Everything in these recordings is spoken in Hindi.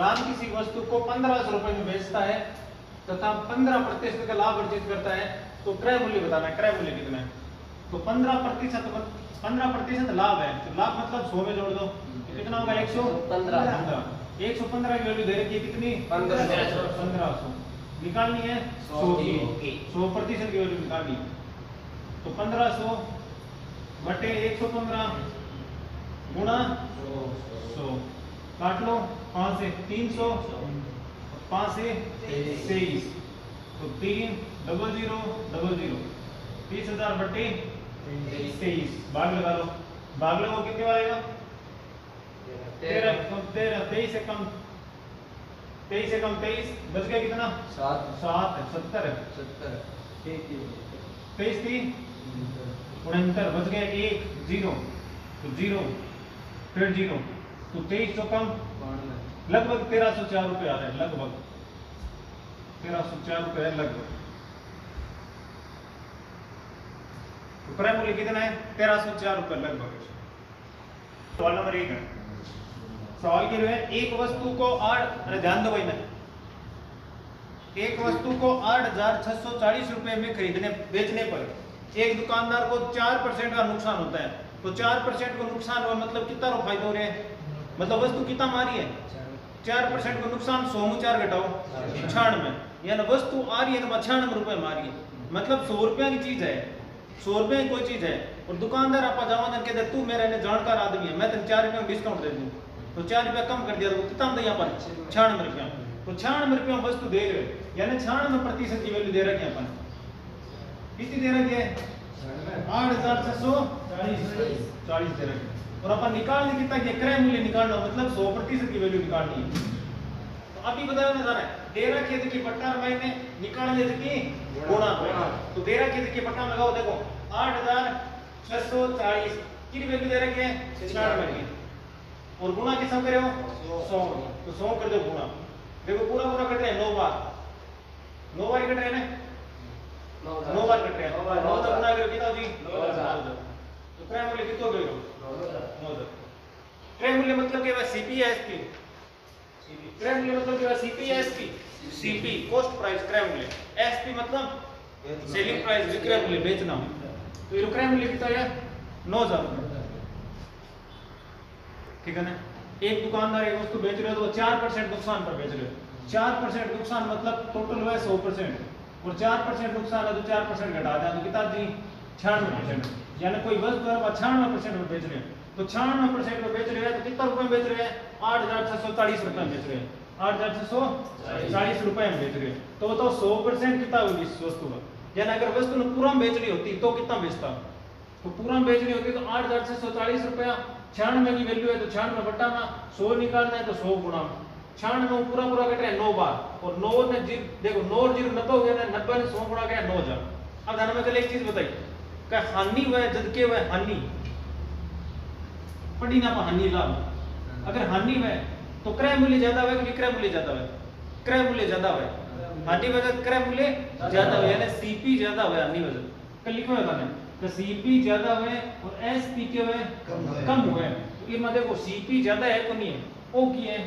राम किसी वस्तु को पंद्रह सौ रुपए में बेचता है तथा पंद्रह प्रतिशत का लाभ अर्जित करता है तो क्रय मूल्य बताना है क्रय मूल्य कितना है? तो पंद्रह प्रतिशत पंद्रह प्रतिशत लाभ है तो लाभ मतलब सौ में जोड़ दो तो कितना होगा एक सौ? पंद्रह। एक सौ पंद्रह की वैल्यू दे रखी है कितनी? पंद्रह सौ। पंद्रह सौ। निकालनी है सौ। की। सौ प्रतिशत की वैल्यू निकालनी है। तो पंद्रह सौ बटे एक सौ पंद्रह गुणा सौ। काट लो पाँच से तीन सौ पाँच से तेईस। तो तीन डबल ज़ीरो डबल ज़ीरो तीस हज़ार बट्टे तेईस। भाग लगा लो। भाग लगाओ कितने आएगा? तेरह। तेरह तेईस से कम तेईस से कम तेईस बच गया कितना? सात। सात है सत्तर है। सत्तर। तेईस तीन उनहत्तर। बच गया एक ज़ीरो तो ज़ीरो फिर ज़ीरो तो तेईस कम लगभग तेरह सौ चार रुपये आ रहे हैं, लगभग। तेरह सौ चार रुपये है, लगभग। तो क्रय मूल्य कितना है? तेरह सौ चार रुपये लगभग। सवाल नंबर एक है। सवाल के लिए एक वस्तु को आठ, अरे ध्यान दो भाई मैं एक वस्तु को आठ हज़ार छह सौ चालीस रुपए में खरीदने, बेचने पर एक दुकानदार को चार परसेंट का नुकसान होता है। तो चार परसेंट को नुकसान हुआ मतलब कितना फ़ायदा हो रहा है? मतलब वस्तु कितना मारी है? चार परसेंट को नुकसान सौ में चार घटाओ, छियानवे। यानी वस्तु आ रही है तो छियानवे रुपए मारी है। मतलब सौ रुपया की चीज़ है, सौ रुपये की कोई चीज़ है। और दुकानदार आप जावा कहते, तू मेरा जानकार आदमी है, मैं तेन चार रुपये डिस्काउंट दे दूँ। तो चार रुपया कम कर दिया तो कितना दे पर? छियानवे रुपया। तो छियानवे रुपया वस्तु दे रहे। यानी छियानवे प्रतिशत की वैल्यू दे रखी है अपन। कितनी दे रखी है? आठ हज़ार छह सौ चालीस। चालीस दे रखी। और अपन निकालने कितना कि क्रय मूल्य निकालना मतलब सौ प्रतिशत की वैल्यू निकालनी है। तो अभी बताया ना जरा दे रखी है कि पट्टा मैंने निकालने की गुणा गुणा। तो दे रखी है कि पट्टा में लगाओ देखो आठ हज़ार छह सौ चालीस की वैल्यू दे रखी है? छियानवे की। और गुणा किस करे हो सौ तो सौ कर दो गुणा। देखो पूरा पूरा कट रहा है नौ बार। नौ बार कट रहे हैं ना? नौ बार। कट रहे हैं। नौ बार। गुणा करो कितना जी नौ हज़ार। करो नौ हज़ार। क्रय मूल्य मतलब क्या सीपी या एसपी क्रय मूल्य मतलब क्या CP SP CP cost price क्रय मूल्य एसपी मतलब? सेलिंग प्राइस विक्रय मूल्य बेचना। तो ये क्रय मूल्य कितना है? नौ हज़ार। रुपये ठीक है ना? एक दुकानदार एक वस्तु बेच रहे हो तो वो चार परसेंट नुकसान पर बेच रहे हो। चार परसेंट नुकसान मतलब टोटल हुआ है सौ परसेंट। और चार परसेंट नुकसान है तो चार परसेंट घटा दिया तो कितना जी? छियानवे परसेंट यानी कोई वस्तु आप छियानवे परसेंट में बेच रहे हैं तो छियानवे परसेंट में बेच रहे हैं तो कितना रुपए में बेच रहे हैं आठ हज़ार छह सौ चालीस रुपए में बेच रहे हैं आठ हज़ार छह सौ चालीस रुपए में बेच रहे हैं तो बताओ सौ परसेंट कितना हुई इस वस्तु का यानी अगर वस्तु ने पूरा बेचनी होती तो कितना बेचता तो पूरा बेचनी होती तो आठ हज़ार छह सौ चालीस रुपया छियानवे की वैल्यू है तो छियानवे बट्टा में सौ निकालना है तो सौ गुणा छियानवे पूरा पूरा कट रहा नौ बार और नौ ने जी देखो नौ ज़ीरो नब्बे हो गया नब्बे ने सौ गुणा गया नौ हज़ार अब ध्यान में चले एक चीज़ बताइए કે હાનિ વह जद के वह हानि पढ़ी ना हानि लाभ अगर हानि वह तो क्रय मूल्य ज़्यादा हुआ कि विक्रय मूल्य ज़्यादा हुआ क्रय मूल्य ज़्यादा हुआ हानि वजह क्रय मूल्य ज़्यादा हुआ यानी सीपी ज़्यादा हुआ हानि वजह कल लिखो है मैंने तो सीपी ज़्यादा हुए और एसपी के हुए कम हुए तो ये मतलब वो सीपी ज़्यादा है को नहीं है ओ की है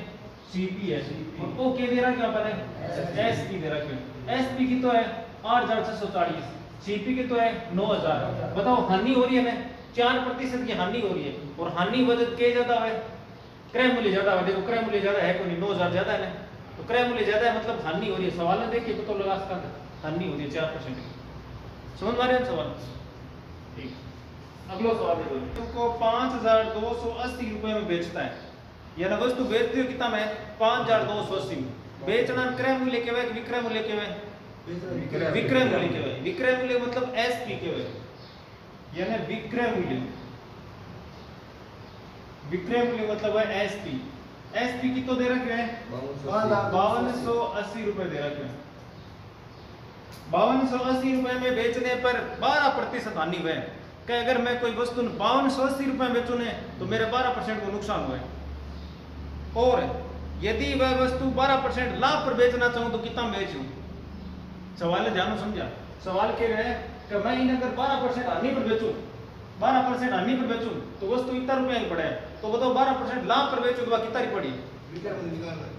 सीपी है और ओ के दे रहा क्या पर है एसपी दे रहा क्यों एसपी की तो है 8640 सीपी की तो है नौ हज़ार। बताओ, हानि हो रही है ना चार प्रतिशत की हानि हो रही है। और हानि वजह के ज़्यादा है? क्रय मूल्य ज़्यादा है। देखो, क्रय मूल्य ज़्यादा है को नहीं, नौ हज़ार ज़्यादा है। तो क्रय मूल्य ज़्यादा है मतलब हानि हो रही है। सवाल देखिए तो लगा सकता हानि हो रही है, चार परसेंट की। समझ में आ रहे सवाल? ठीक। अगला सवाल हज़ार दो सौ अस्सी रुपए में बेचता है। यानी वस्तु बेचते हो कितना में? पाँच हज़ार दो सौ अस्सी में। बेचना क्रय मूल्य के विक्रय मूल्य के हुए विक्रय मूल्य के हुए विक्रय मूल्य मतलब एसपी के हुए यानी विक्रय मूल्य विक्रय मूल्य मतलब है एसपी एसपी की तो दे रखे हैं? बावन सौ अस्सी। रुपए दे रखे हैं। बावन सौ अस्सी रुपए में बेचने पर बारह प्रतिशत हानि हुए कि अगर मैं कोई वस्तु बावन सौ अस्सी रुपए में बेचूं ने तो मेरे बारह परसेंट को नुकसान हुआ है। और यदि वह वस्तु बारह परसेंट लाभ पर बेचना चाहूँ तो कितना बेचूं? सवाल है ध्यान समझा। सवाल कह रहे हैं कि मैं इन अगर बारह परसेंट हानि पर बेचूं बारह परसेंट हानि पर बेचूं तो वस्तु इतना रुपया ही पड़े तो बताओ बारह परसेंट लाभ पर बेचूं तो कितना ही पड़ी।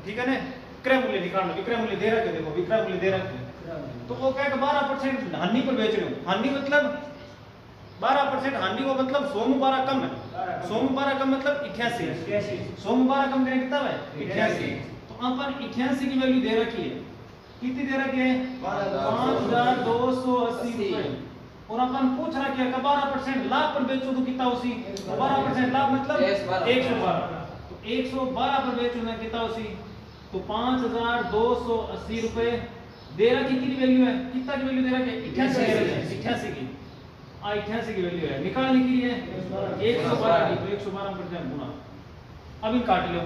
ठीक है ना? विक्रय मूल्य निकालना विक्रय मूल्य दे रखे देखो विक्रय मूल्य दे रखे। तो वो कहेगा बारह परसेंट हानि पर बेच रहे हो। हानि मतलब बारह परसेंट हानि को मतलब सौ बारह कम है। सौ बारह कम मतलब इक्यासी। सौ मुबारक कम देने कितना है इक्यासी। तो अपन इक्यासी की वैल्यू दे रखी है। कितनी दे रखी है? पाँच हज़ार दो सौ अस्सी रुपए। और अपन पूछ रहा है बारह परसेंट लाभ पर बेचो तो कितना उसी? बारह परसेंट लाभ मतलब एक सौ बारह। तो एक सौ बारह पर बेचो ना कितना उसी? तो पाँच हज़ार दो सौ अस्सी रुपए। दे रखी कितनी वैल्यू है? कितना की वैल्यू दे रखी इक्यासी इक्यासी की। इक्यासी की वैल्यू है। निकालने के लिए एक सौ बारह की तो एक सौ बारह परसेंट गुना। इन काट लो।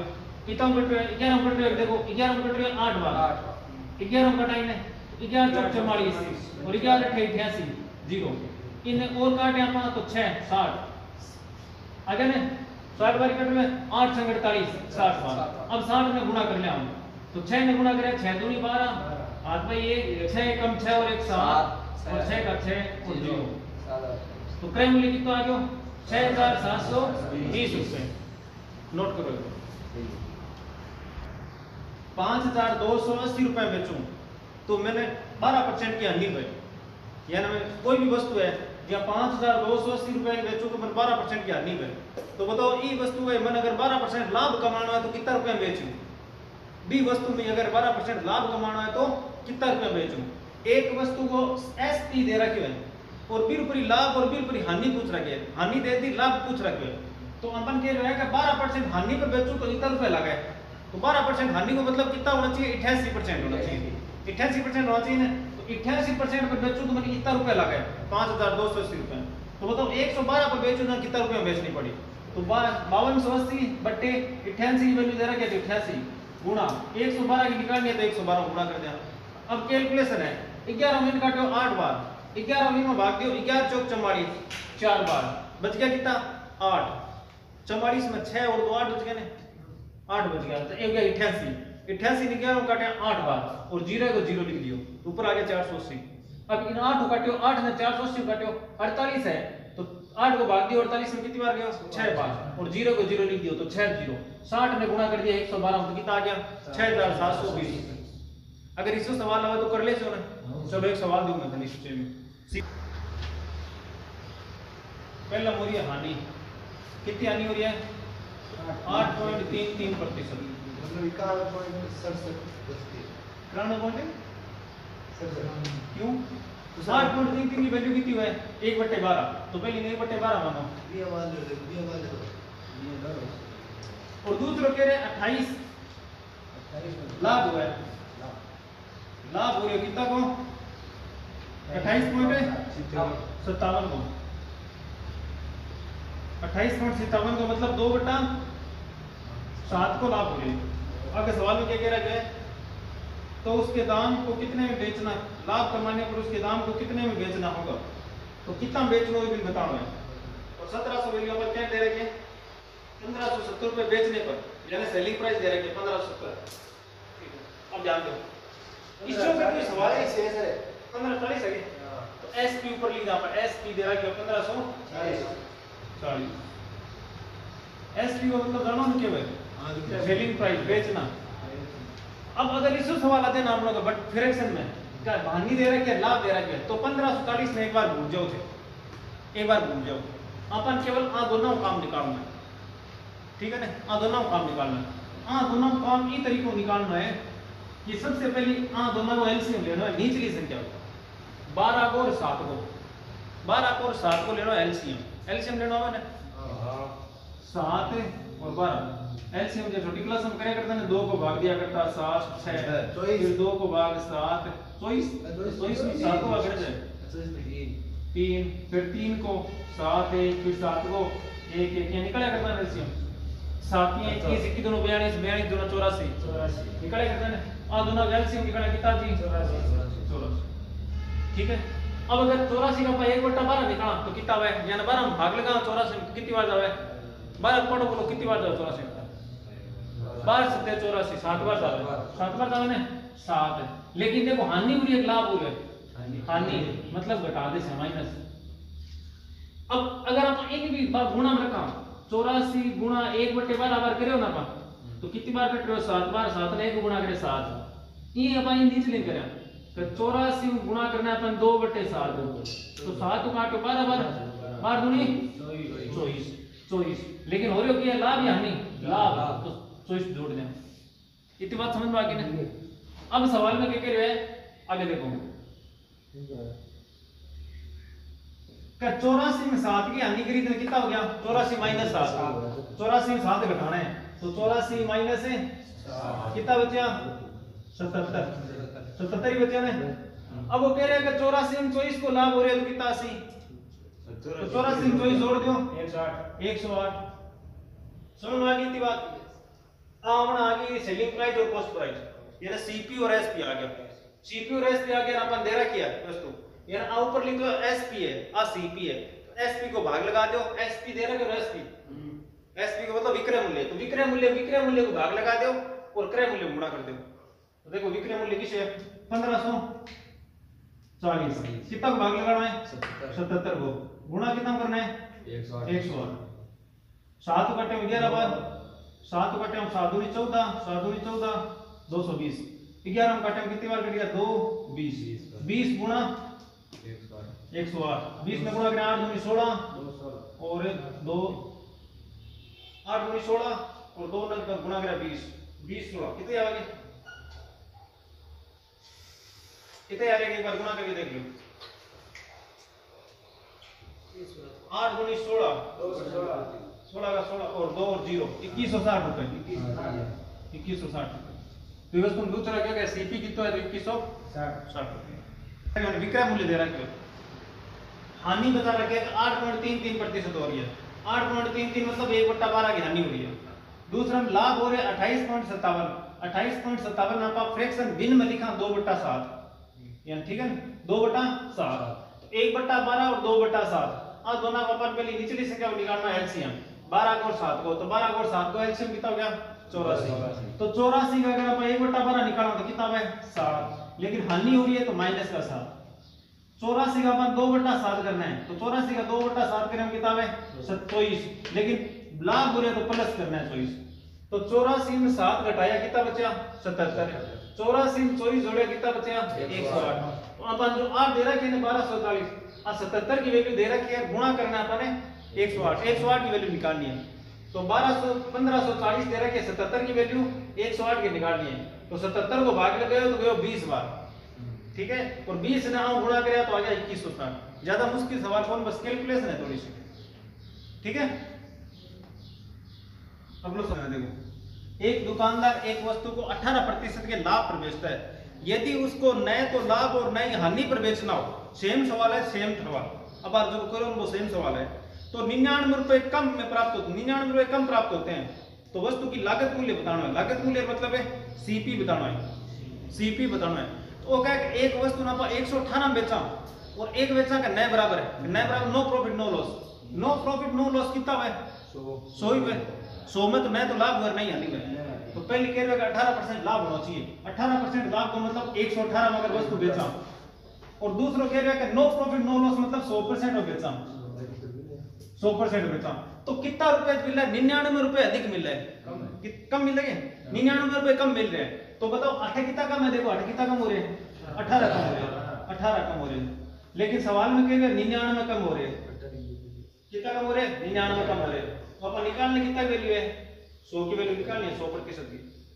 कितना कट रहा ग्यारह कट रहा देखो ग्यारह कट रहा है आठ बार। ग्यारह का टाइम है। ग्यारह चौक चौवालीस और ग्यारह अठाई अठासी ज़ीरो। इन्हें और काटे अपन तो छह साठ। आगे ने? साठ बार कट में आठ संग अड़तालीस साठ बार। अब साठ में गुणा कर लिया हम। तो छह में गुणा करें छह दूनी बारह। आज भाई ये छह कम छह और एक सात। और छह का छह और ज़ीरो। तो क्रय मूल्य कितना आ गया? छह हज़ार सात सौ बीस रुपए। नोट करो। पाँच हज़ार दो सौ अस्सी रुपए बेचूं तो मैंने बारह परसेंट की हानि पाई यानी मैं कोई भी वस्तु है, या पाँच हज़ार दो सौ अस्सी रुपए की बेचूं तो मैंने बारह परसेंट की हानि पाई तो बताओ ये वस्तु है, मैंने अगर बारह परसेंट लाभ कमाना है तो कितना रुपया बेचूं? बी वस्तु में अगर बारह परसेंट लाभ कमाना है तो कितना रुपया बेचूं? एक वस्तु को एस पी दे रखे है, और बिल पर लाभ और बिल पर हानि पूछ रखे हानि दे दी, लाभ पूछ रखे तो अपन कह रहे हैं कि बारह परसेंट हानि पर बेचूं तो इतना रुपया लगा तो बारह परसेंट हानि को मतलब कितना होना चाहिए? अठासी परसेंट होना चाहिए। अठासी परसेंट होना चाहिए तो अठासी परसेंट पर बेचूं तो मैंने कितना रुपया लगा है? पाँच हज़ार दो सौ अस्सी रुपए तो बताओ एक सौ बारह पर बेचूं ना कितना रुपया बेचनी पड़ी? तो बावन सौ अस्सी, बट्टे अठासी वैल्यू दे रखा है अठासी गुणा। एक सौ बारह की निकालनी है तो एक सौ बारह गुणा कर दिया। अब कैलकुलेशन है। ग्यारह महीने काटो आठ बार। ग्यारह महीने भाग दो ग्यारह चौक चौवालीस, चार बार। बच गया कितना? आठ। चौवालीस में छह और दो आठ बच गए ना? आठ बच गया। तो एक गया अठासी अठासी ने ग्यारह काटे आठ बार। और ज़ीरो को ज़ीरो लिख दियो। ऊपर आ गया चार सौ अस्सी। अब इन आठ को काटो आठ ने चार सौ अस्सी काटो अड़तालीस है। तो आठ को भाग दियो अड़तालीस में कितनी बार गया? छह बार। और ज़ीरो को ज़ीरो लिख दियो तो छह ज़ीरो। साठ ने गुणा कर दिया एक सौ बारह तो कितना आ गया? छह हज़ार सात सौ बीस। अगर इसको सवाल आवे तो कर ले सो ना। चलो एक सवाल दूँ मैं धनी में। पहला है हानि। कितनी हानि हो रही है? आठ पॉइंट तीन तीन प्रतिशत। क्यों? आठ पॉइंट तीन तीन की वैल्यू कितनी है? एक बट्टे बारह। तो पहले एक बट्टे बारह मानो। और दूसरा कह रहे हैं अट्ठाईस। लाभ हुआ है। लाभ। हो गया कितना को? अट्ठाईस पॉइंट सत्तावन को। अट्ठाईस पॉइंट सत्तावन का मतलब दो बटा सात को लाभ हो गया आगे सवाल में क्या कह रहा है तो उसके दाम को कितने में बेचना लाभ कमाने पर उसके दाम को कितने में बेचना होगा? तो कितना बेचना होगा बिल बताओ है। और सत्रह सौ वैल्यू पर क्या दे रखे पंद्रह सौ सत्तर रुपए बेचने पर यानी सेलिंग प्राइस दे रखे पंद्रह सौ सत्तर। अब जान दो। इससे ऊपर कोई सवाल है? पंद्रह चालीस है? तो एस पी ऊपर लिख पर एस पी दे रखा पंद्रह सौ चालीस। एस पी का मतलब जानो क्या है? सेलिंग प्राइस बेचना। अब अगर इससे सवाल आते ना हम लोग बट फ्रैक्शन में। क्या हानि दे रहा है क्या लाभ दे रहा है? क्या तो पंद्रह सौ चालीस में एक बार भूल जाओ थे एक बार भूल जाओ। अपन केवल आ दोनों काम निकालना है। ठीक है ना? आ दोनों काम निकालना है। आ दोनों काम ई तरीको निकालना है कि सबसे पहले आ दोनों को एलसीएम लेना है निचली संख्या को। बारह को और सात को। बारह को और सात को लेना है एलसीएम। एलसीएम लेना होगा ना? सात और बारह। एलसीएम जो छोटी क्लास हम करे करते हैं दो को भाग दिया करता सात छह फिर दो को भाग सात चौबीस चौबीस में सात को भाग कर जाए तीन। फिर तीन को सात एक फिर सात को एक एक ये निकला करता है एलसीएम सात ये इक्कीस इक्कीस दोनों बयालीस बयालीस दोनों चौरासी। निकला करता है आ दोनों एलसीएम निकला कितना जी। चौरासी ठीक है? अब अगर चौरासी का एक बट्टा बारह निकाला तो कितना हुआ यानी बारह भाग लगा चौरासी कितनी बार जावे? बारह पढ़ो बोलो कितनी बार जाओ चौरासी बारह सत्ते चौरासी सात बार जावे सात बार जावे ना? सात लेकिन देखो हानि है कि लाभ हुआ है। हानि। मतलब घटा दे से माइनस। अब अगर आप एक भी बार गुणा में रखा चौरासी गुणा एक बट्टे बारह बार करे हो ना पा तो कितनी बार कट रहे हो? सात बार सात ने एक गुणा करे सात। ये अपन नीचे करें। तो चौरासी गुणा करना अपन दो बटे सात। तो सात को काटो बारह बार। बार दूनी? चौबीस। चौबीस। लेकिन हो रही हो लाभ या हानि? लाभ। तो चौबीस जोड़ दें इतनी बात समझ में आ गई ना? अब सवाल में क्या कह रहे हैं? आगे देखो। चौरासी में सात की हानि करी तो कितना हो गया? चौरासी माइनस सात। चौरासी में सात घटाना है। तो चौरासी माइनस कितना बचा? सतहत्तर। सतहत्तर ही बचा ना? अब वो कह रहे हैं कि चौरासी में चौबीस को लाभ हो रहा है तो कितना अस्सी तो चौरासी में चौबीस जोड़ दो एक सौ आठ। समझ में आ गई थी बात? आमना आ गई सेलिंग प्राइस और कॉस्ट प्राइस ये ना सीपी और एसपी आ गया। सीपी और एसपी आ गया अपन दे रखी है वस्तु ये ना ऊपर लिखो एसपी है आ सीपी है। तो एसपी को भाग लगा दो एसपी दे रखे हो एसपी एसपी का मतलब विक्रय मूल्य। तो विक्रय मूल्य विक्रय मूल्य को भाग लगा दो और क्रय मूल्य गुणा कर दो। तो देखो विक्रय मूल्य किस है? पंद्रह सौ। चालीस। कितना को भाग लगाना है? सतहत्तर। को। गुणा कितना करना है? एक सौ आठ। सात कटे ग्यारह बार। सात कटे में सात दूनी चौदह, सात दूनी चौदह, दो सौ बीस। ग्यारह में कटे कितनी बार कट गया दो, बीस। बीस गुणा एक सौ आठ। बीस में गुणा करें आठ दूनी सोलह और दो, आठ दूनी सोलह और दो का गुणा करें बीस। बीस सोलह। कितने आ गए? कितने आ रहे एक बार गुणा करके देख लो। आठ दूनी सोलह। सोलह का सोलह और दो और ज़ीरो। इक्कीस सौ साठ रुपए। इक्कीस सौ साठ रुपए। तो बस तुम दूसरा क्या क्या सीपी कितना है? तो इक्कीस सौ साठ। रुपए। विक्रय मूल्य दे रखा है हानि बता रखे आठ पॉइंट तीन तीन प्रतिशत हो रही है। आठ पॉइंट तीन तीन मतलब एक बट्टा बारह की हानि हो रही है। दूसरा में लाभ हो रहे अट्ठाईस पॉइंट सत्तावन। अट्ठाईस पॉइंट सत्तावन आप फ्रैक्शन भिन्न में लिखा दो बट्टा सात। यानी ठीक है ना? दो बट्टा सात। एक बट्टा बारह और दो बट्टा सात। आज दोनों को अपन पहले निचली संख्या को निकालना है एलसीएम। बारह को सात को। तो बारह को सात को एलसीएम कितना हो गया चौरासी। तो चौरासी का अगर एक बट्टा बारह निकालो तो कितना है सात। लेकिन हानि हो रही है तो माइनस का सात। चौरासी का अपन दो बट्टा सात करना है। तो चौरासी का दो बट्टा सात करें कितना है चौबीस लेकिन लाभ हो रहा है तो प्लस करना है चौबीस। तो चौरासी में सात घटाया, कितना बचा? सतहत्तर। चौरासी में चौबीस जोड़े, कितना बचा? एक सौ आठ। तो अपन जो आठ दे रखे बारह सौ चालीस। सतहत्तर की वैल्यू दे रखी है, गुणा करना अपन एक सौ आठ, एक सौ आठ की वैल्यू निकालनी है। तो बारह सौ, पंद्रह सौ चालीस दे रखे सतहत्तर की वैल्यू एक सौ आठ की निकालनी है। तो सतहत्तर को भाग लगे तो गए बीस बार। ठीक है? और 20 से हम गुणा करें तो आ गया इक्कीस सौ साठ। ज़्यादा मुश्किल सवाल कौन? बस कैलकुलेशन है थोड़ी सी। ठीक है? अगला सवाल, देखो। एक दुकानदार एक वस्तु को 18 प्रतिशत के लाभ पर बेचता है। यदि उसको नए तो लाभ और नई हानि पर बेचना हो। सेम सवाल है सेम सवाल। अब आप जो करो वो सेम सवाल है। तो निन्यानवे रुपए कम में प्राप्त होते निन्यानवे रुपए कम प्राप्त होते हैं। तो वस्तु की लागत मूल्य बताना है। लागत मूल्य मतलब है सीपी बताना है। सीपी बताना है। तो क्या एक वस्तु ना एक सौ अठारह बेचा। और एक बेचा का नए बराबर है। नए बराबर no profit no loss no profit no loss कितना है? सौ ही सौ में तो नए तो लाभ हुआ नहीं हानि में तो पहले कह रहे अठारह परसेंट लाभ होना चाहिए। अठारह परसेंट लाभ का मतलब एक सौ अठारह में अगर वस्तु बेचा। और दूसरों कह रहे हैं कि नो प्रॉफिट नो लॉस मतलब सौ परसेंट में बेचा। सौ परसेंट बेचा। तो कितना रुपए मिल रहा है? निन्यानवे रुपए अधिक मिल रहा है। कि- कम मिल रहे हैं? निन्यानवे रुपए कम मिल रहे हैं। तो बताओ आठ कितना कम है? देखो आठ कितना कम हो रहे हैं? अठारह कम हो रहे हैं। अठारह कम हो रहे हैं। लेकिन सवाल में कह रहे निन्यानवे कम हो रहे हैं। कितना कम हो रहे हैं? निन्यानवे कम हो रहे हैं। तो अपन निकालने कितना वैल्यू है? सौ की वैल्यू निकालनी है सौ प्रतिशत की।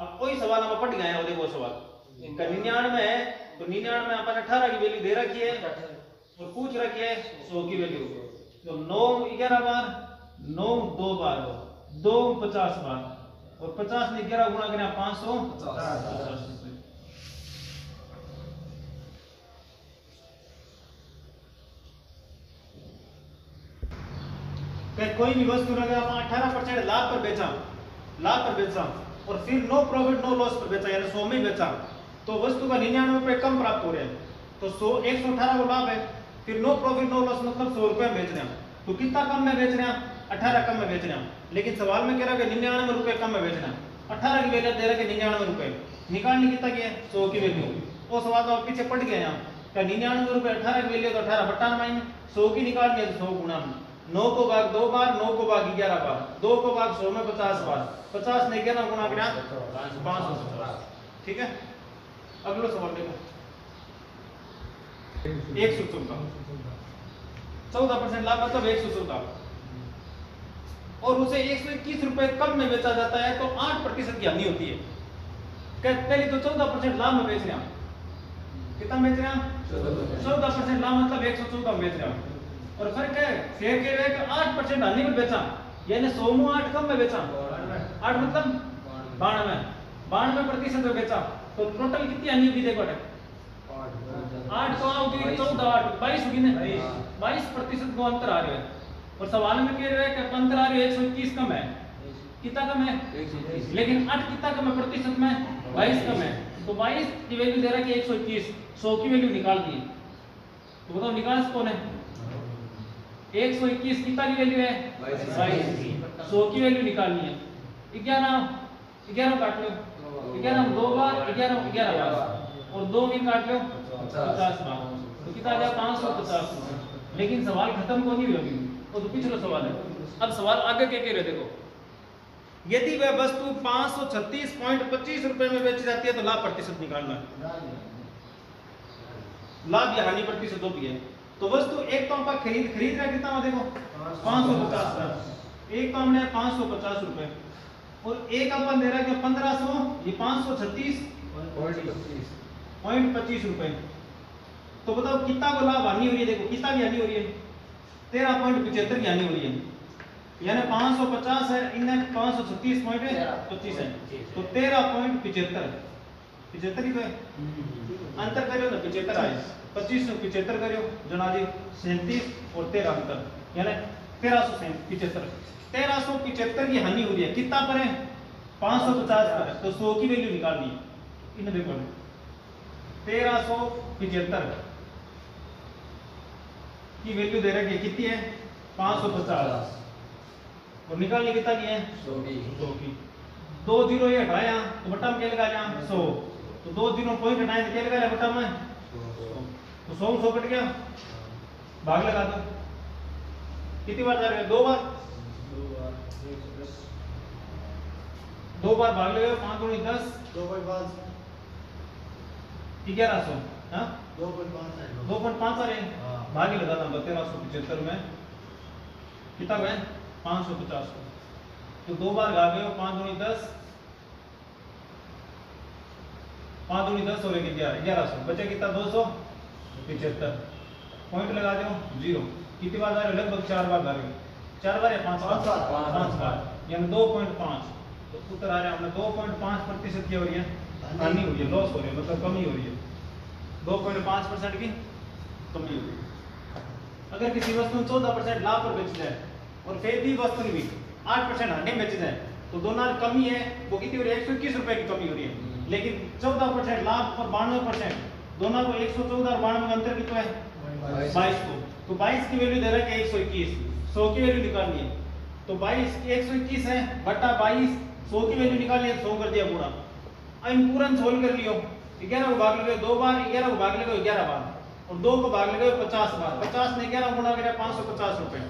अब कोई सवाल हम पढ़ गए हैं देखो सवाल। इनका निन्यानवे है तो निन्यानवे अपन अठारह की वैल्यू दे रखी है और पूछ रखी है सौ की वैल्यू तो नौ ग्यारह बार, नौ दो बार हो, दो पचास बार। और पचास ने ग्यारह गुणा करें पाँच सौ? कोई भी वस्तु अगर आप अठारह परसेंट लाभ पर बेचा लाभ पर बेचा और फिर नो प्रॉफिट नो लॉस पर बेचा यानी सौ में बेचा तो वस्तु का निन्यानवे रुपए कम प्राप्त हो रहे हैं। तो सौ, एक सौ अठारह को लाभ है। फिर नो प्रॉफिट नो लॉस मतलब सौ रुपए में बेच रहे हैं। तो कितना कम में बेच रहे हैं? अठारह कम में बेच रहे हैं। लेकिन सवाल में कह रहा है निन्यानवे रुपए कम में बेच रहे हैं। अठारह की वैल्यू दे रहे निन्यानवे रुपए निकालने कितना की है? सौ की वैल्यू वो सवाल तो आप पीछे पड़ गए यहाँ। क्या निन्यानवे रुपए अठारह की वैल्यू तो अठारह बट्टा माइन सौ की निकालनी है तो सौ गुणा नौ को भाग दो बार, नौ को भाग ग्यारह बार। दो को भाग सौ में पचास बार। पचास ने ग्यारह गुणा पाँच सौ ठीक है? अगला सवाल देखो। एक सौ चौदह परसेंट लाभ मतलब एक सौ चौदह और उसे एक सौ इक्कीस रुपए कम में बेचा जाता है तो आठ प्रतिशत की हानि होती है। पहले तो चौदह परसेंट लाभ में बेच रहे हैं कितना बेच रहे हैं चौदह परसेंट। लाभ मतलब एक सौ चौदह बेच रहे हैं और फ़र्क है शेयर के रेट आठ परसेंट हानि में बेचा। यानी सौ में आठ कम में बेचा। आठ मतलब बानवे। बानवे प्रतिशत में बेचा। तो टोटल कितनी हानि होगी देखो आठ होगी चौदह आठ बाईस होगी ना बाईस प्रतिशत को अंतर आ रहा है। और सवाल में कह रहे हैं कि अंतर आ रहा है एक सौ इक्कीस कम है। कितना कम है? लेकिन आठ कितना कम है? प्रतिशत में। बाईस कम है। तो बाईस की वैल्यू दे रहा है कि एक सौ इक्कीस। सौ की वैल्यू निकाल दी तो बताओ निकाल कौन है? एक सौ इक्कीस कितना की वैल्यू है? बाईस। की सौ की वैल्यू निकालनी है ग्यारह। ग्यारह काट लो। ग्यारह दो बार ग्यारह ग्यारह बार। और दो भी काट लो पचास बार तो कितना आ जाएगा पाँच सौ पचास। लेकिन सवाल खत्म को नहीं हुआ अभी। वो तो पिछला सवाल है। अब सवाल आगे क्या कह रहे देखो। यदि वह वस्तु पाँच सौ छत्तीस पॉइंट पच्चीस रुपए में बेची जाती है तो लाभ प्रतिशत निकालना है। लाभ या हानि प्रतिशत दो भी है। तो वस्तु एक तो आपका खरीद खरीद रहा कितना देखो? पाँच सौ पचास। का। एक तो हमने पाँच सौ पचास रुपए। और एक अपन दे रहा है पंद्रह सौ ये पाँच सौ छत्तीस। पॉइंट पच्चीस रुपए। तो बताओ कितना को लाभ हानि हो रही है? देखो कितना की हानि हो रही है? तेरह पॉइंट पिछहत्तर की हानि हो रही है। यानी पाँच सौ पचास है इनमें पाँच सौ छत्तीस पॉइंट पच्चीस है। तो तेरह पॉइंट पिछहत्तर पिछहत्तर ही तो अंतर करो ना पिछहत्तर आए। पच्चीस सौ पिछहत्तर करो जना जी सैंतीस और तेरह अंतर। यानी तेरह सौ पिछहत्तर तेरह सौ पिछहत्तर की हानि हो रही है। कितना पर है? पाँच सौ पचास पर तो सौ की वैल्यू निकालनी है। इन्हें देखो। तेरह सौ की वैल्यू दे रखी है कितनी है? पाँच सौ पचास। और निकालनी कितना की है? सौ की दो ज़ीरो ये हटाया तो बट्टा में क्या लगा यहाँ? सौ। तो दो ज़ीरो पॉइंट हटाए तो क्या लगा बट्टा में? तो सौ सौ कट गया। भाग लगा दो। कितनी बार जा रहे दो बार? दो बार भाग लगे पाँच दूनी दस। ग्यारह सौ हाँ? दो पॉइंट पाँच आ रहे हैं? हाँ। भाग ही लगा था तेरह सौ पचहत्तर में। कितना हुआ पाँच सौ पचास। तो दो बार गा गए हो पाँच दूनी दस। पाँच दूनी दस और एक ग्यारह ग्यारह सौ। बचे कितना? दो सौ। पिछहत्तर पॉइंट लगा दो ज़ीरो। कितनी बार जा रहे हो? लगभग चार बार जा रहे हो। चार बार या पाँच पाँच बार। पाँच बार। यानी दो पॉइंट पाँच। तो उत्तर आ रहा है हमने। दो पॉइंट पाँच प्रतिशत की हो रही है। हानि हो रही है लॉस हो रही है मतलब कमी हो रही है। दो पॉइंट पाँच परसेंट की कमी हो रही है। अगर किसी वस्तु में चौदह परसेंट लाभ पर बेच जाए और फिर भी वस्तु भी आठ परसेंट हानि में बेच जाए तो दोनों में कमी है वो कितनी हो रही है एक सौ इक्कीस रुपए की कमी हो रही है। लेकिन चौदह परसेंट लाभ और बानवे परसेंट दोनों को एक सौ चौदह और बानवे का अंतर कितना है? बाईस। को। तो बाईस की वैल्यू दे रहा है एक सौ इक्कीस। सौ की वैल्यू निकालनी है। तो बाईस एक सौ इक्कीस है बटा बाईस सौ की वैल्यू निकालनी है सौ कर दिया पूरा। अब इन पूरा सोल्व कर लियो। ग्यारह को भाग लगे दो बार, ग्यारह को भाग लगे ग्यारह बार। और दो को भाग लगे पचास बार। पचास ने ग्यारह गुणा करा पाँच सौ पचास रुपए।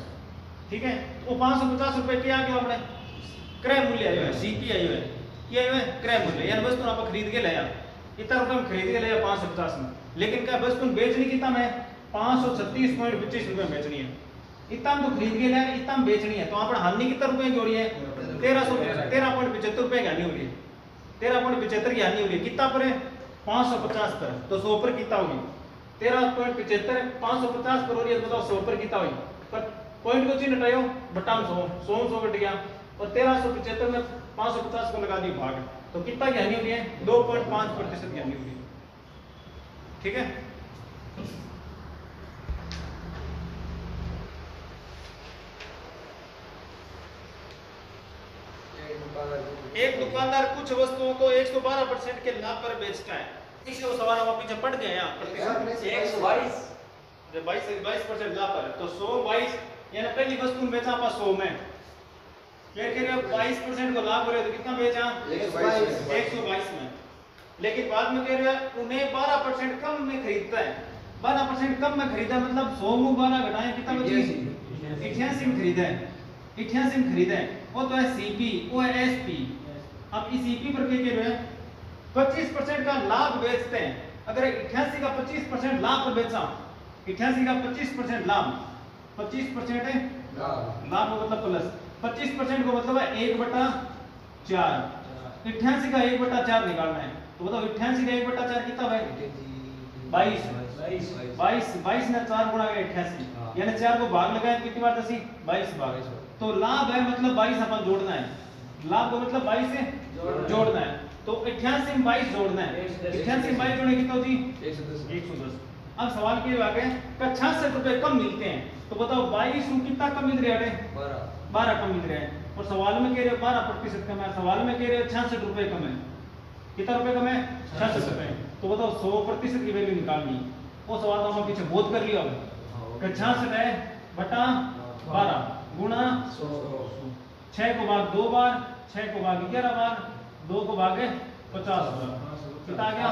ठीक है? वो पाँच सौ पचास रुपए क्या गया अपने? क्रय मूल्य आयो है सीपी आयो है। ये आयो है क्रय मूल्य। यानी वस्तु आप खरीद के लाया। इतना रुपए में खरीद के लाया पाँच सौ पचास में। लेकिन क्या वस्तु बेचनी कितना में पाँच सौ छत्तीस पॉइंट पच्चीस रुपए में बेचनी है। इतना तो खरीद के लाया इतना बेचनी है। तो अपना हानि कितना रुपए की हो रही है तेरह सौ तेरह पॉइंट पचहत्तर रुपए की हानि हो रही है तेरह पॉइंट पचहत्तर की हानि हो रही है कितना पर है? पाँच सौ पचास पर। तो सौ पर कितना होगी। तेरह पॉइंट पचहत्तर, पाँच सौ पचास पर हो रही है बताओ सौ पर कितना होगी। पर पॉइंट को चिन्ह हटाओ बट्टा सौ सौ सौ कट गया। और तेरह सौ पचहत्तर में पाँच सौ पचास को लगा दी भाग। तो कितना की हानि हो रही है दो पॉइंट पाँच प्रतिशत की हानि हो रही है ठीक है? एक दुकानदार कुछ वस्तुओं को 112 परसेंट के लाभ पर बेचता है। इसी वो सवाल हम पीछे पढ़ गए यहाँ बाईस। बाईस। परसेंट लाभ पर। तो सौ बाईस यानी पहली वस्तु बेचा आप सौ में। क्या कह रहे बाईस परसेंट को लाभ हो रहे हो तो कितना बेचा? एक सौ बाईस। में। लेकिन बाद में कह रहे हो उन्हें बारह परसेंट कम में खरीदता है। बारह परसेंट कम में खरीदा मतलब सौ में बारह घटाए कितना बची? में खरीदा है। में खरीदा है। वो तो है सीपी वो है एसपी अब इस ईपी पर क्या रहे हैं पच्चीस परसेंट का लाभ बेचते हैं। अगर इक्यासी का पच्चीस परसेंट लाभ पर बेचा इक्यासी का पच्चीस परसेंट लाभ। पच्चीस परसेंट है? लाभ। का मतलब प्लस। पच्चीस परसेंट को मतलब है एक बटा चार। इक्यासी का एक बटा चार निकालना है। तो बताओ इक्यासी का एक बटा चार कितना है बाईस। बाईस। बाईस ने चार गुणा गया अठासी। हाँ। यानी चार को भाग लगाए तो कितनी बार दसी? बाईस भाग। तो लाभ है मतलब बाईस अपन जोड़ना है। लाभ को मतलब बाईस से जोड़ना है। जोड़ना है। तो अठासी में बाईस जोड़ना है। अठासी में बाईस जोड़े कितना होती? एक सौ दस। अब सवाल के आ गए का छियासठ रुपए कम मिलते हैं तो बताओ बाईस कितना कम मिल रहा है? बारह। कम मिल रहा है। और सवाल में कह रहे हो बारह प्रतिशत कम है सवाल में कह रहे हो छियासठ रुपए कम है। कितना रुपए कम है? छियासठ रुपए। तो बताओ सौ प्रतिशत की वैल्यू निकालनी। वो सवाल तो हम पीछे बहुत कर लिया अब छियासठ है बटा बारह गुणा छह को भाग दो बार छह को भागे ग्यारह बार दो को भागे पचास बार। कितना आ गया?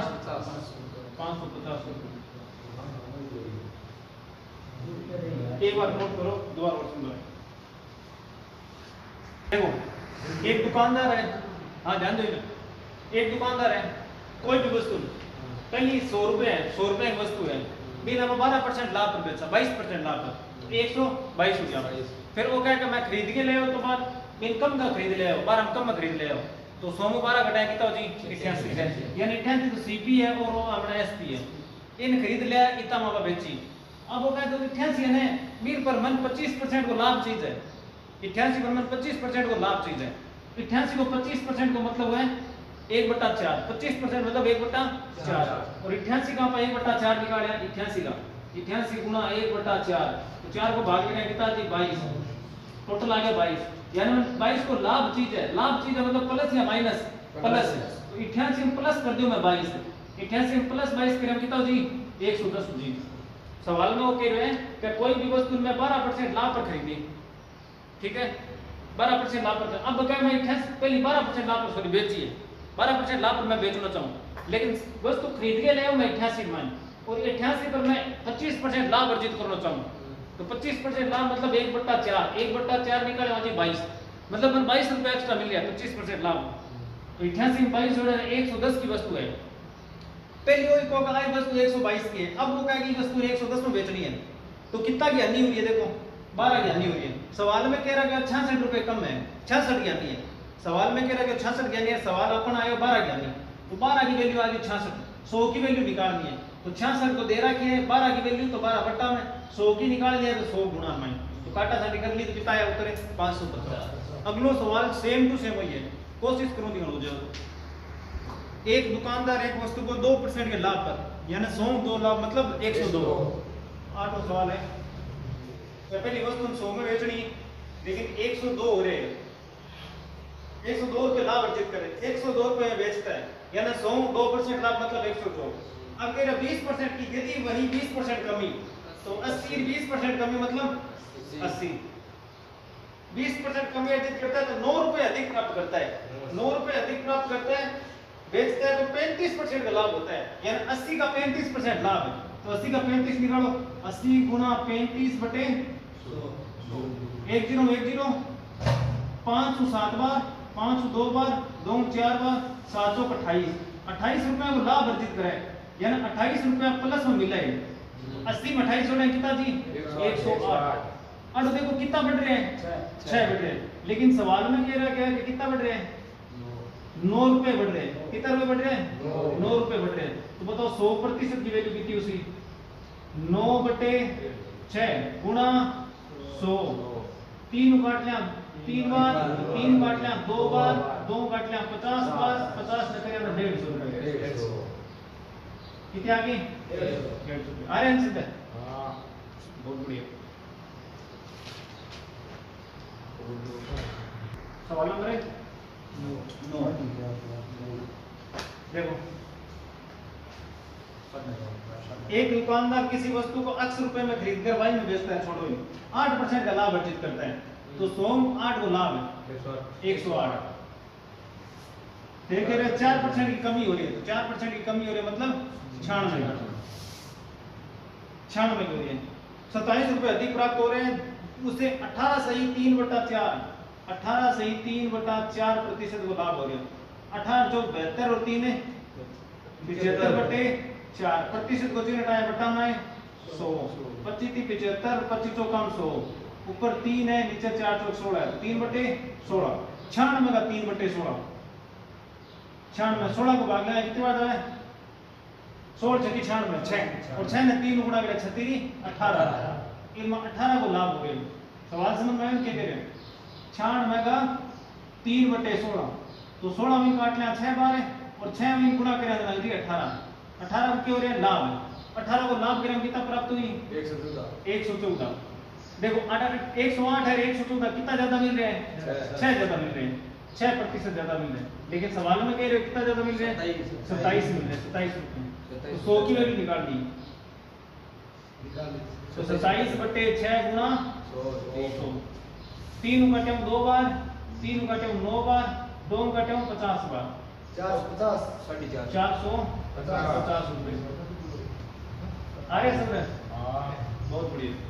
पाँच सौ पचास। एक बार नोट करो दो बार और सुन देखो एक दुकानदार है। हाँ ध्यान दो एक दुकानदार है कोई भी वस्तु पहली सौ रुपए है सौ रुपए की वस्तु है। बिना वो बारह परसेंट लाभ पर बेचा बाईस परसेंट लाभ पर एक सौ बाईस हो गया। फिर वो क्या मैं खरीद के ले तो बाद कम का खरीद ले आओ बारह कम में खरीद ले आओ। तो सौ बारह घटाए कितना हो जी अठासी यानी अठासी तो सीपी है और वो अपना एसपी है। इन खरीद लिया इतना मापा बेची। अब वो कहते अठासी है ना मीर पर मन पच्चीस परसेंट को लाभ चीज़ है। अठासी पर मन पच्चीस परसेंट को लाभ चीज़ है। अठासी को पच्चीस परसेंट को मतलब है एक बटा चार। पच्चीस परसेंट मतलब एक बटा चार। और अठासी का एक बटा चार निकाले अठासी का। अठासी गुना एक बटा चार। तो चार को भाग लेंगे कितना जी? बाईस। टोटल आ गया बाईस। यानी बाईस को लाभ चीज़ है। लाभ चीज़ है मतलब प्लस या माइनस प्लस है। तो अठासी में प्लस कर दियो मैं बाईस। अठासी में प्लस बाईस करें कितना हो? जी एक सौ दस जी सवाल में वो कह रहे हैं कि कोई भी वस्तु में बारह परसेंट लाभ पर खरीदी। ठीक है? बारह परसेंट लाभ पर। अब क्या मैं अठासी पहली बारह परसेंट लाभ पर सॉरी बेची है। बारह परसेंट लाभ पर मैं बेचना चाहूँ। लेकिन वस्तु खरीद के ले आऊँ मैं अठासी में और अठासी पर मैं पच्चीस परसेंट लाभ अर्जित करना चाहूँ। तो पच्चीस परसेंट लाभ मतलब एक बट्टा चार, एक बट्टा चार निकाले वहाँ बाईस। मतलब मैं बाईस रुपए एक्स्ट्रा मिल गया, पच्चीस परसेंट लाभ। तो अठासी में बाईस जोड़े, एक सौ दस की वस्तु है। पहली वही को कहा वस्तु एक सौ बाईस की है। अब वो कहा कि वस्तु एक सौ दस में बेचनी है। तो कितना की हानि हुई है, देखो, बारह की हानि हुई है। सवाल में कह रहा है छियासठ रुपए कम है, छियासठ की हानि है। सवाल में कह रहा है छियासठ की हानि है, सवाल अपन आयो, बारह की हानि तो बारह की वैल्यू आ गई छियासठ, सौ की वैल्यू निकालनी है। तो छियासठ को दे रखी है, बारह की वैल्यू तो बारह बट्टा में। सौ की निकाल दिया तो सौ गुणा में। तो काटा सा निकल ली तो कितना आया उत्तरे पाँच सौ पचास। अगलो सवाल सेम टू सेम वही है। कोशिश करूँ दी हो जाओ एक दुकानदार एक वस्तु को दो परसेंट के लाभ पर, यानी सौ दो लाभ मतलब एक सौ दो। आठों सवाल है। तो पहली वस्तु हम सौ में बेचनी लेकिन एक सौ दो हो रहे हैं। एक सौ दो रुपये लाभ अर्जित करे। एक सौ दो रुपये बेचता है, यानी सौ दो परसेंट लाभ मतलब एक सौ दो। अब कह रहे बीस परसेंट की यदि वही बीस परसेंट कमी तो अस्सी बीस परसेंट कमी मतलब अस्सी। बीस परसेंट कमी अर्जित करता है तो नौ रुपए अधिक प्राप्त करता है। नौ रुपए अधिक प्राप्त करता है बेचता है तो पैंतीस परसेंट का लाभ होता है। यानी अस्सी का पैंतीस परसेंट लाभ है। तो अस्सी का पैंतीस निकालो। अस्सी गुना पैंतीस बटे एक ज़ीरो एक ज़ीरो। पाँच सौ सात बार पाँच सौ दो बार दो चार बार सात सौ अट्ठाईस। अट्ठाईस रुपया को लाभ अर्जित करे। यानी अट्ठाईस रुपया प्लस में मिला। है अस्सी में अट्ठाईस जोड़े कितना जी एक सौ आठ। अब देखो कितना बढ़ रहे हैं? छह। बढ़ रहे हैं। लेकिन सवाल में कह रहा क्या है कि कितना बढ़ रहे हैं? नौ। रुपए बढ़ रहे हैं। कितना रुपए बढ़ रहे हैं? नौ। रुपए बढ़ रहे हैं। तो बताओ सौ प्रतिशत की वैल्यू कितनी उसकी नौ बटे छह गुणा सौ। तीन काट लिया तीन बार तीन काट लिया दो बार दो काट लिया पचास बार पचास डेढ़ सौ रुपए। कितने आ गए? डेढ़ सौ आ रहे हैं सीधे बहुत बढ़िया सवाल नंबर एक नौ देखो एक दुकानदार किसी वस्तु को अस्सी रुपए में खरीद कर वाई में बेचता है छोड़ो ही आठ परसेंट का लाभ अर्जित करता है। तो सोम आठ को लाभ है। एक सौ आठ। देख रहे चार परसेंट की कमी हो रही है। तो चार परसेंट की कमी हो रही है मतलब छियानवे छियानवे है। सत्ताईस रुपए अधिक प्राप्त हो रहे हैं, उसे 18 सही तीन बटा चार, अठारह सही तीन बटा चार प्रतिशत को लाभ हो गया। अठारह जो बेहतर और तीन है पिछहत्तर बटे चार प्रतिशत को तीन हटाए बटाना है सौ। पच्चीस थी पिछहत्तर पच्चीस चौकाम सौ। ऊपर तीन है, नीचे चार चौक सोलह है तीन बटे सोलह। छियानवे का तीन बटे सोलह। छियानवे, सोलह को भाग लेना कितनी बार है सोलह छठी छियानवे छह। और छह ने तीन गुणा करा छत्तीस अठारह। इनमें अठारह को लाभ हो गया। सवाल समझ में आया क्या कह रहे हैं छियानवे का तीन बटे सोलह। तो सोलह में काट लिया छह बार और छह में गुणा करें तो नज़दीक अठारह। अठारह को क्यों हो रहा है? लाभ अठारह को लाभ करें कितना प्राप्त हुई? एक सौ चौदह। देखो एक सौ आठ है एक सौ चौदह कितना ज़्यादा मिल रहे हैं? छह। ज़्यादा मिल रहे हैं। छह प्रतिशत ज़्यादा मिल रहे हैं। लेकिन सवाल में कह रहे हो कितना ज़्यादा मिल रहे हैं? सत्ताईस। मिल रहे हैं सत्ताईस रुपए। तो सौ की वैल्यू निकाल दी। तो सत्ताईस बटे छह गुना सौ तीन काटे हम दो बार तीन काटे हम नौ बार दो काटे हम पचास बार। चार सौ पचास। पचास रुपए। अरे सर बहुत बढ़िया।